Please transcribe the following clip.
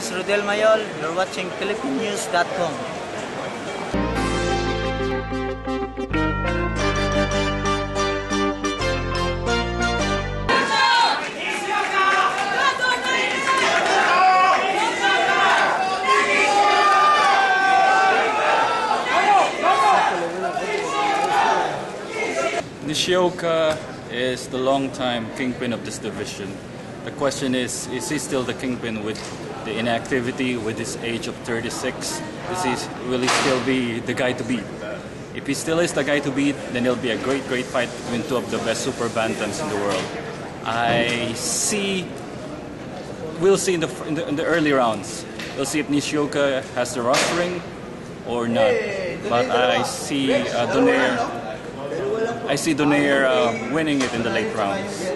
This is Rodel Mayol. You're watching PhilippineNews.com. Nishioka is the long-time kingpin of this division. The question is, is he still the kingpin with the inactivity, with his age of 36? Is he, will he still be the guy to beat? If he still is the guy to beat, then it'll be a great, great fight between two of the best super bantams in the world. I see, we'll see in the, in the, in the early rounds. We'll see if Nishioka has the rostering or not. But I see uh, Donaire I see Donaire uh, winning it in the late rounds.